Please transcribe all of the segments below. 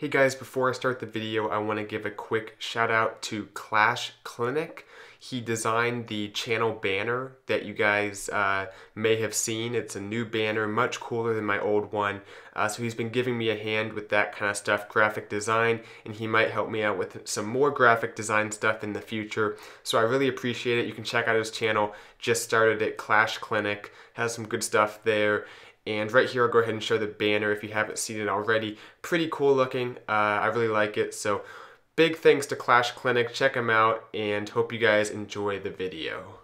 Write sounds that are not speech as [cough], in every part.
Hey guys, before I start the video, I want to give a quick shout out to Clash Clinic. He designed the channel banner that you guys uh, may have seen. It's a new banner, much cooler than my old one. Uh, so he's been giving me a hand with that kind of stuff, graphic design, and he might help me out with some more graphic design stuff in the future. So I really appreciate it. You can check out his channel. Just started at Clash Clinic. Has some good stuff there. And right here, I'll go ahead and show the banner if you haven't seen it already. Pretty cool looking. Uh, I really like it. So big thanks to Clash Clinic. Check them out and hope you guys enjoy the video.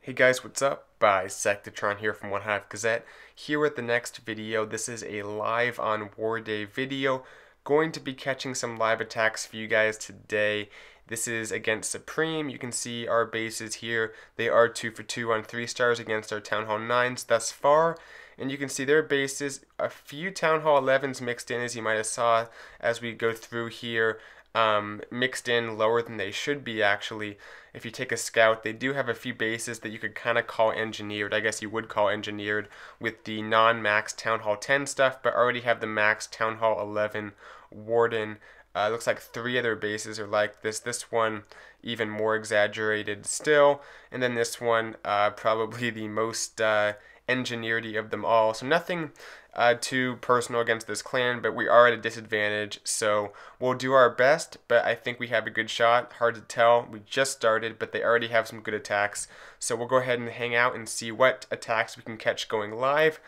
Hey guys, what's up? By Bisectatron here from One Hive Gazette. Here with the next video. This is a live on War Day video. Going to be catching some live attacks for you guys today. This is against Supreme. You can see our bases here. They are 2 for 2 on 3 stars against our Town Hall 9s thus far. And you can see their bases, a few Town Hall 11s mixed in as you might have saw as we go through here. Um, mixed in lower than they should be actually. If you take a scout, they do have a few bases that you could kind of call engineered. I guess you would call engineered with the non-max Town Hall 10 stuff, but already have the max Town Hall 11 Warden uh, looks like three other bases are like this. This one even more exaggerated still, and then this one uh, [laughs] probably the most uh, engineeredy of them all. So nothing uh, too personal against this clan, but we are at a disadvantage. So we'll do our best, but I think we have a good shot. Hard to tell. We just started, but they already have some good attacks. So we'll go ahead and hang out and see what attacks we can catch going live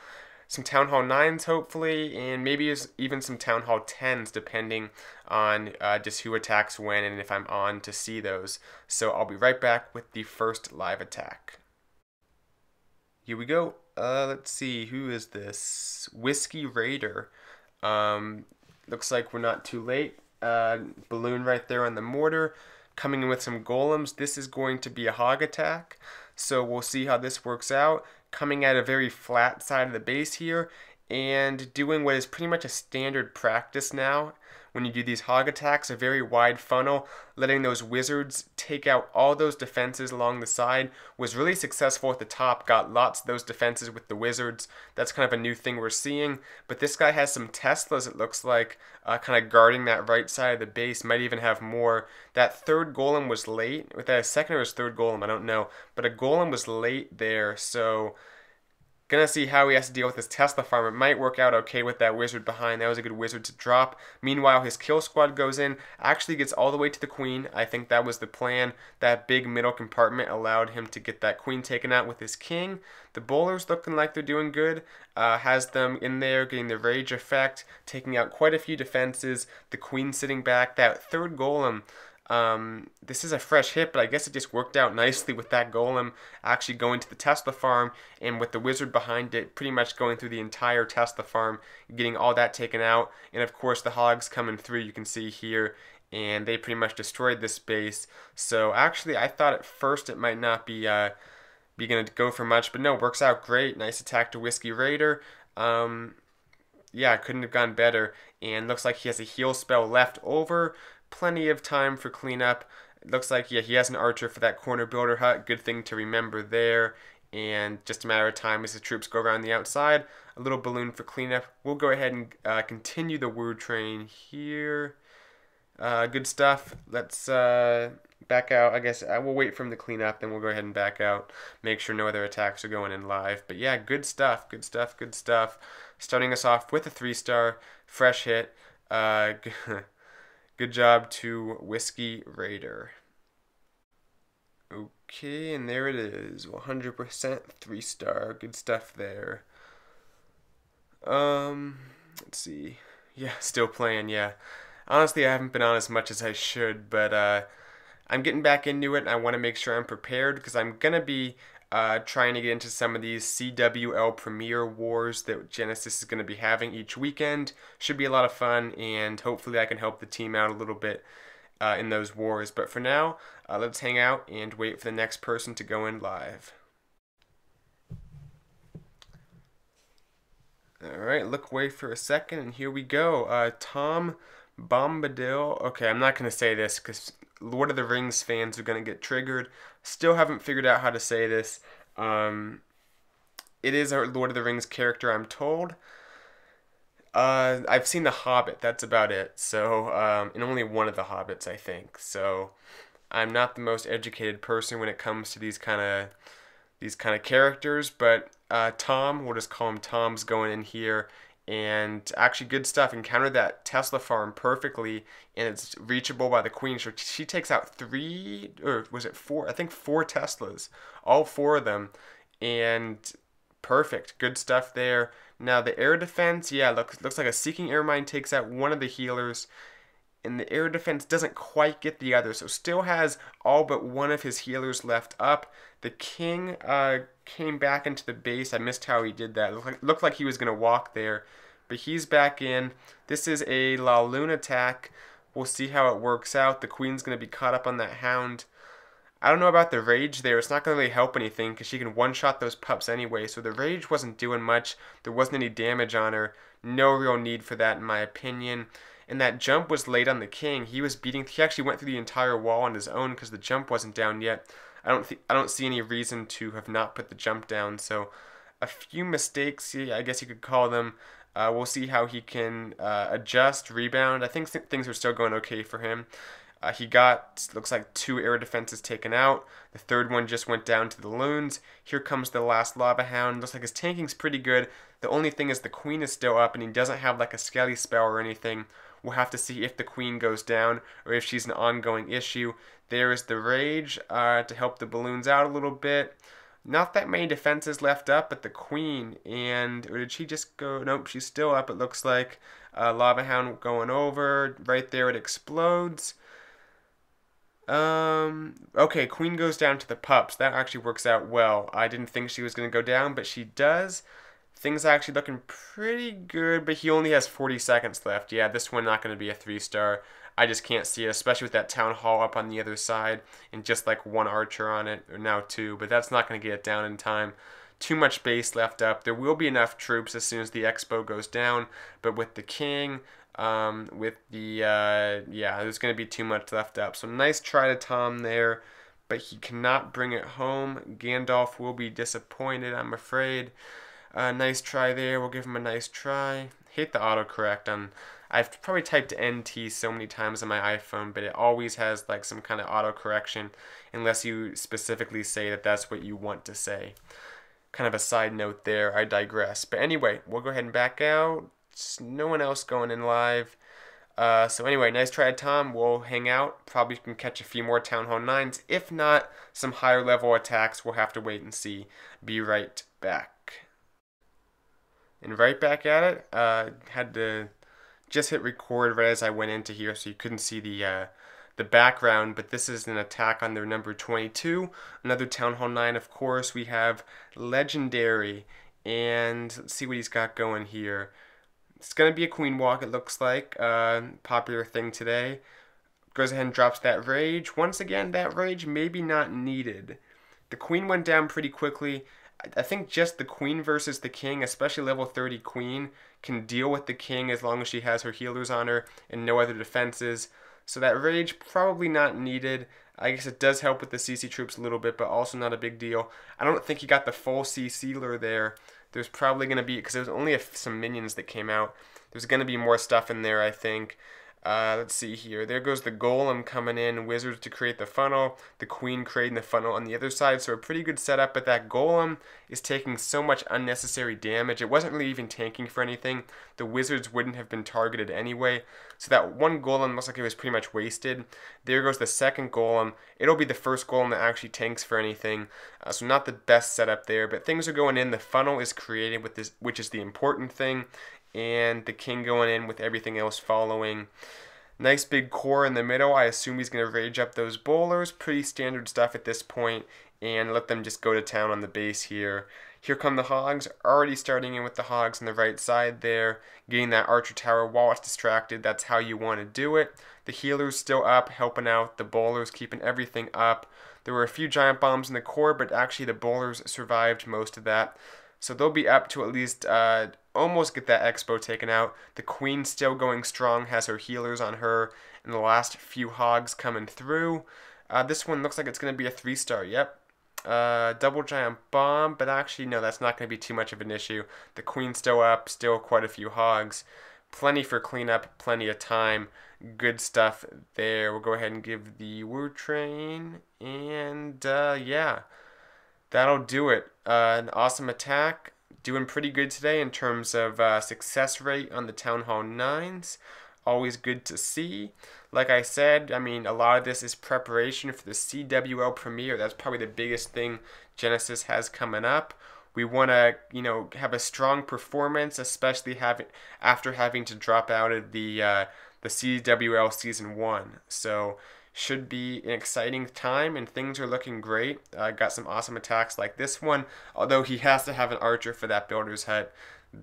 some Town Hall 9s, hopefully, and maybe even some Town Hall 10s, depending on uh, just who attacks when and if I'm on to see those. So I'll be right back with the first live attack. Here we go. Uh, let's see, who is this? Whiskey Raider. Um, looks like we're not too late. Uh, balloon right there on the mortar. Coming in with some golems. This is going to be a hog attack. So we'll see how this works out. Coming at a very flat side of the base here and doing what is pretty much a standard practice now when you do these hog attacks, a very wide funnel, letting those wizards take out all those defenses along the side was really successful at the top, got lots of those defenses with the wizards. That's kind of a new thing we're seeing. But this guy has some Teslas, it looks like, uh, kind of guarding that right side of the base, might even have more. That third golem was late. With that a second or his third golem, I don't know. But a golem was late there, so Gonna see how he has to deal with his Tesla farm. It might work out okay with that wizard behind. That was a good wizard to drop. Meanwhile, his kill squad goes in, actually gets all the way to the queen. I think that was the plan. That big middle compartment allowed him to get that queen taken out with his king. The bowlers looking like they're doing good. Uh, has them in there getting the rage effect, taking out quite a few defenses. The queen sitting back. That third golem um, this is a fresh hit, but I guess it just worked out nicely with that golem actually going to the Tesla farm and with the wizard behind it pretty much going through the entire Tesla farm, getting all that taken out. And of course the hogs coming through you can see here and they pretty much destroyed this base. So actually I thought at first it might not be uh, be going to go for much, but no, works out great. Nice attack to Whiskey Raider. Um, yeah, couldn't have gone better. And looks like he has a heal spell left over plenty of time for cleanup. It looks like, yeah, he has an archer for that corner builder hut. Good thing to remember there. And just a matter of time as the troops go around the outside. A little balloon for cleanup. We'll go ahead and uh, continue the word train here. Uh, good stuff. Let's uh, back out. I guess I will wait for him to clean up, then we'll go ahead and back out. Make sure no other attacks are going in live. But yeah, good stuff. Good stuff. Good stuff. Starting us off with a three star, fresh hit. Uh, [laughs] Good job to Whiskey Raider. Okay, and there it is. 100% three star. Good stuff there. Um, let's see. Yeah, [laughs] still playing, yeah. Honestly, I haven't been on as much as I should, but uh, I'm getting back into it. and I want to make sure I'm prepared because I'm going to be uh, trying to get into some of these CWL Premier Wars that Genesis is going to be having each weekend. Should be a lot of fun, and hopefully I can help the team out a little bit uh, in those wars. But for now, uh, let's hang out and wait for the next person to go in live. Alright, look away for a second, and here we go. Uh, Tom Bombadil. Okay, I'm not going to say this because Lord of the Rings fans are going to get triggered. Still haven't figured out how to say this. Um, it is a Lord of the Rings character, I'm told. Uh, I've seen The Hobbit. That's about it. So, um, and only one of the Hobbits, I think. So, I'm not the most educated person when it comes to these kind of these kind of characters, but uh, Tom, we'll just call him Tom's going in here and actually good stuff. Encountered that Tesla farm perfectly, and it's reachable by the queen. So she takes out three, or was it four? I think four Teslas, all four of them, and perfect. Good stuff there. Now the air defense, yeah, looks looks like a Seeking Air Mine takes out one of the healers, and the air defense doesn't quite get the other, so still has all but one of his healers left up. The king uh, came back into the base. I missed how he did that. Looked like, looked like he was going to walk there, but he's back in. This is a La Luna attack. We'll see how it works out. The queen's going to be caught up on that hound. I don't know about the rage there. It's not going to really help anything because she can one-shot those pups anyway. So the rage wasn't doing much. There wasn't any damage on her. No real need for that in my opinion. And that jump was late on the king. He was beating. He actually went through the entire wall on his own because the jump wasn't down yet. I don't. I don't see any reason to have not put the jump down. So a few mistakes. I guess you could call them. Uh, we'll see how he can uh, adjust, rebound. I think th- things are still going okay for him. Uh, he got, looks like two air defenses taken out. The third one just went down to the loons. Here comes the last lava hound. Looks like his tanking's pretty good. The only thing is the queen is still up and he doesn't have like a skelly spell or anything. We'll have to see if the queen goes down or if she's an ongoing issue. There is the rage uh, to help the balloons out a little bit. Not that many defenses left up, but the queen. And or did she just go? Nope, she's still up. It looks like uh, lava hound going over. Right there, it explodes. Um, okay, queen goes down to the pups. That actually works out well. I didn't think she was going to go down, but she does. Things are actually looking pretty good, but he only has 40 seconds left. Yeah, this one not going to be a three star. I just can't see it, especially with that town hall up on the other side and just like one archer on it, or now two, but that's not going to get it down in time. Too much base left up. There will be enough troops as soon as the expo goes down, but with the king, um, with the uh, yeah, there's going to be too much left up. So nice try to Tom there, but he cannot bring it home. Gandalf will be disappointed, I'm afraid. Uh, nice try there. We'll give him a nice try. Hate the autocorrect on. I've probably typed NT so many times on my iPhone, but it always has like some kind of auto correction, unless you specifically say that that's what you want to say. Kind of a side note there. I digress. But anyway, we'll go ahead and back out no one else going in live. Uh, so anyway, nice try, Tom. We'll hang out. Probably can catch a few more Town Hall 9s. If not, some higher level attacks. We'll have to wait and see. Be right back. And right back at it. Uh, had to just hit record right as I went into here, so you couldn't see the uh, the background. But this is an attack on their number 22. Another Town Hall 9, of course. We have Legendary. And let's see what he's got going here. It's going to be a queen walk, it looks like. Uh, popular thing today. Goes ahead and drops that rage. Once again, that rage maybe not needed. The queen went down pretty quickly. I think just the queen versus the king, especially level 30 queen, can deal with the king as long as she has her healers on her and no other defenses. So that rage probably not needed. I guess it does help with the CC troops a little bit, but also not a big deal. I don't think he got the full CCler there, there's probably going to be, because there's only a, some minions that came out, there's going to be more stuff in there, I think. Uh, let's see here. There goes the golem coming in, wizards to create the funnel, the queen creating the funnel on the other side. So a pretty good setup, but that golem is taking so much unnecessary damage. It wasn't really even tanking for anything. The wizards wouldn't have been targeted anyway. So that one golem looks like it was pretty much wasted. There goes the second golem. It'll be the first golem that actually tanks for anything. Uh, so not the best setup there, but things are going in. The funnel is created with this, which is the important thing and the king going in with everything else following. Nice big core in the middle. I assume he's going to rage up those bowlers. Pretty standard stuff at this point, and let them just go to town on the base here. Here come the hogs, already starting in with the hogs on the right side there, getting that archer tower while it's distracted. That's how you want to do it. The healers still up, helping out. The bowlers keeping everything up. There were a few giant bombs in the core, but actually the bowlers survived most of that. So they'll be up to at least uh, almost get that expo taken out. The queen still going strong, has her healers on her, and the last few hogs coming through. Uh, this one looks like it's going to be a three star. Yep. uh, double giant bomb, but actually, no, that's not going to be too much of an issue. The queen's still up, still quite a few hogs. Plenty for cleanup, plenty of time. Good stuff there. We'll go ahead and give the Wu Train, and uh, yeah, that'll do it. Uh, an awesome attack. Doing pretty good today in terms of uh, success rate on the Town Hall 9s always good to see. Like I said, I mean, a lot of this is preparation for the CWL premiere. That's probably the biggest thing Genesis has coming up. We want to, you know, have a strong performance, especially having after having to drop out of the uh, the CWL season one. So should be an exciting time, and things are looking great. Uh, got some awesome attacks like this one. Although he has to have an archer for that builder's hut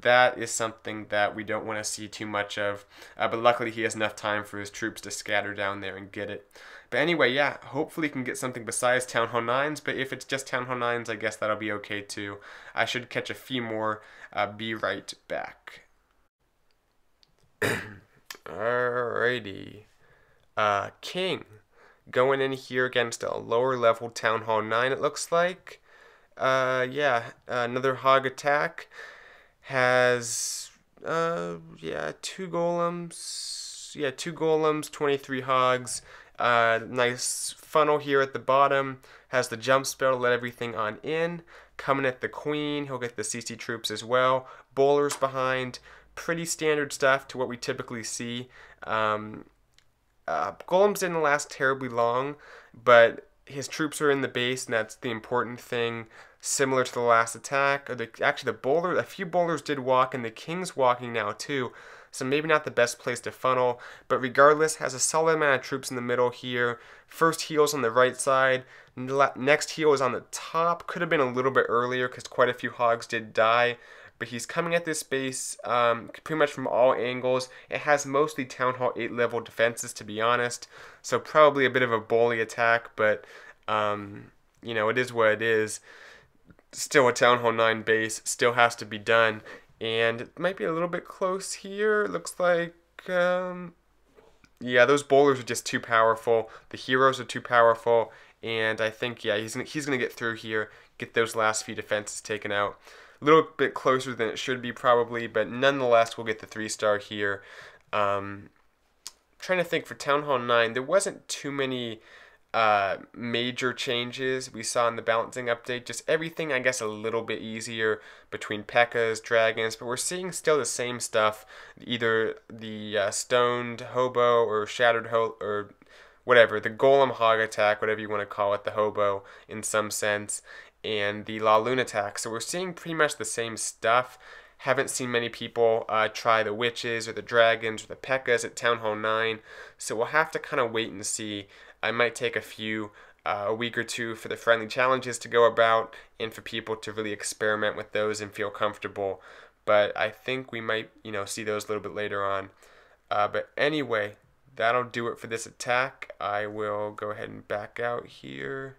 that is something that we don't want to see too much of. Uh, but luckily, he has enough time for his troops to scatter down there and get it. But anyway, yeah, hopefully, he can get something besides Town Hall 9s. But if it's just Town Hall 9s, I guess that'll be okay too. I should catch a few more. Uh, be right back. [coughs] Alrighty. Uh, King. Going in here against a lower level Town Hall 9, it looks like. Uh, yeah, another hog attack has uh yeah two golems yeah two golems 23 hogs. Uh nice funnel here at the bottom has the jump spell to let everything on in. Coming at the queen he'll get the cc troops as well. Bowlers behind pretty standard stuff to what we typically see. Um uh, golems didn't last terribly long but his troops are in the base and that's the important thing similar to the last attack. Or the, actually, the bowler, a few bowlers did walk, and the king's walking now too. So maybe not the best place to funnel, but regardless, has a solid amount of troops in the middle here. First heals on the right side. Next heal is on the top. Could have been a little bit earlier because quite a few hogs did die. But he's coming at this base um, pretty much from all angles. It has mostly Town Hall 8 level defenses, to be honest. So probably a bit of a bully attack, but um, you know, it is what it is still a Town Hall 9 base, still has to be done. And it might be a little bit close here. Looks like, um, yeah, those bowlers are just too powerful. The heroes are too powerful. And I think, yeah, he's gonna, he's going to get through here, get those last few defenses taken out. A little bit closer than it should be probably, but nonetheless, we'll get the three star here. Um, trying to think for Town Hall 9, there wasn't too many uh, major changes we saw in the balancing update. Just everything, I guess, a little bit easier between P.E.K.K.A.s, dragons, but we're seeing still the same stuff. Either the uh, stoned hobo or shattered ho or whatever, the golem hog attack, whatever you want to call it, the hobo in some sense, and the La Luna attack. So we're seeing pretty much the same stuff. Haven't seen many people uh, try the witches or the dragons or the P.E.K.K.A.s at Town Hall 9, so we'll have to kind of wait and see I might take a few uh, a week or two for the friendly challenges to go about and for people to really experiment with those and feel comfortable. But I think we might, you know, see those a little bit later on. Uh, but anyway, that'll do it for this attack. I will go ahead and back out here.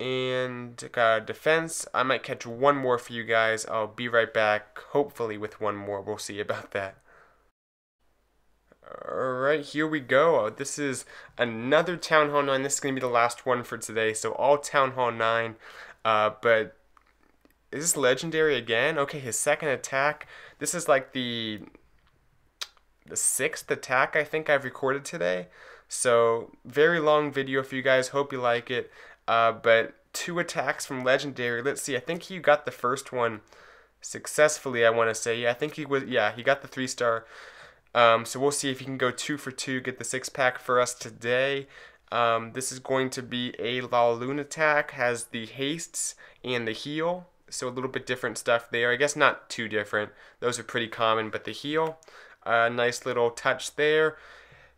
And uh, defense, I might catch one more for you guys. I'll be right back, hopefully with one more. We'll see about that. Alright, here we go. This is another Town Hall 9. This is going to be the last one for today. So all Town Hall 9. Uh, but is this legendary again? Okay, his second attack. This is like the the sixth attack I think I've recorded today. So very long video for you guys. Hope you like it. Uh, but two attacks from legendary. Let's see. I think he got the first one successfully. I want to say. Yeah, I think he was. Yeah, he got the three star. Um, so we'll see if he can go two for two, get the six pack for us today. Um, this is going to be a La Luna attack, has the hastes and the heal. So a little bit different stuff there. I guess not too different. Those are pretty common, but the heal, a uh, nice little touch there.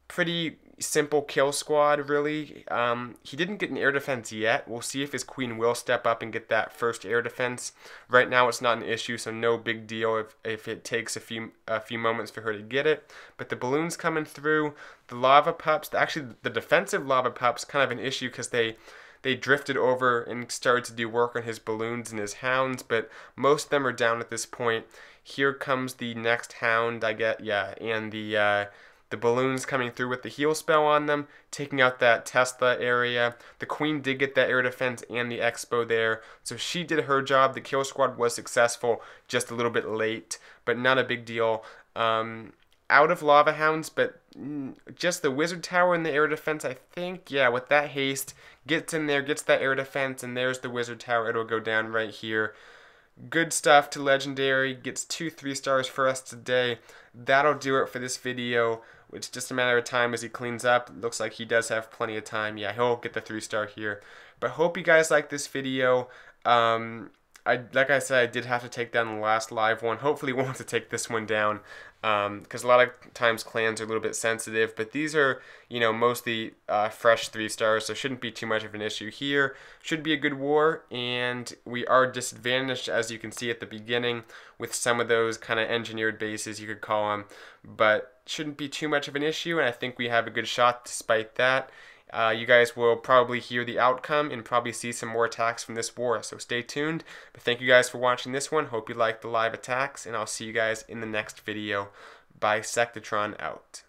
Pretty simple kill squad, really. Um, he didn't get an air defense yet. We'll see if his queen will step up and get that first air defense. Right now, it's not an issue, so no big deal if, if it takes a few a few moments for her to get it. But the balloons coming through, the lava pups. Actually, the defensive lava pups kind of an issue because they they drifted over and started to do work on his balloons and his hounds, but most of them are down at this point. Here comes the next hound, I get, yeah, and the uh, the balloons coming through with the heal spell on them, taking out that Tesla area. The Queen did get that air defense and the Expo there, so she did her job. The kill squad was successful, just a little bit late, but not a big deal. Um, out of Lava Hounds, but just the Wizard Tower and the air defense, I think, yeah, with that haste, gets in there, gets that air defense, and there's the Wizard Tower. It'll go down right here. Good stuff to Legendary. Gets two three stars for us today. That'll do it for this video. It's just a matter of time as he cleans up. Looks like he does have plenty of time. Yeah, he'll get the three star here. But hope you guys like this video. Um, I like I said, I did have to take down the last live one. Hopefully, [laughs] won't have to take this one down because um, a lot of times clans are a little bit sensitive. But these are, you know, mostly uh, fresh three stars, so shouldn't be too much of an issue here. Should be a good war, and we are disadvantaged as you can see at the beginning with some of those kind of engineered bases, you could call them. But shouldn't be too much of an issue, and I think we have a good shot despite that. Uh, you guys will probably hear the outcome and probably see some more attacks from this war, so stay tuned. But thank you guys for watching this one. Hope you liked the live attacks, and I'll see you guys in the next video. Bisectatron out.